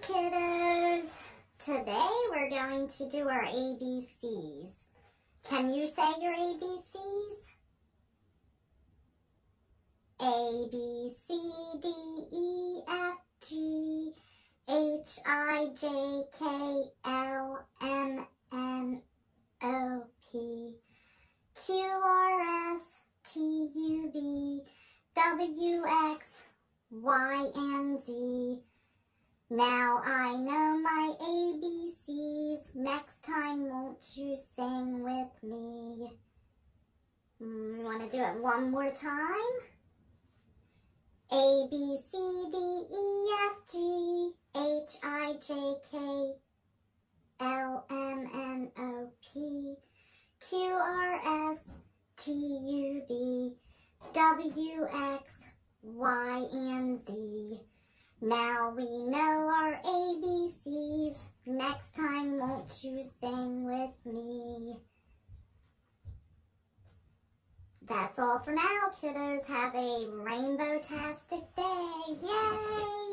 kiddos! Today we're going to do our ABCs. Can you say your ABCs? A, B, C, D, E, F, G, H, I, J, K, L, M, N, O, P, Q, R, S, T, U, V, W, X, Y, and Z. Now I know my ABCs. Next time, won't you sing with me? Mm, Want to do it one more time? A, B, C, D, E, F, G, H, I, J, K, L, M, N, O, P, Q, R, S, T, U, V, W, X, Y, and Z. Now we know our ABCs. Next time, won't you sing with me? That's all for now, kiddos. Have a rainbow-tastic day. Yay!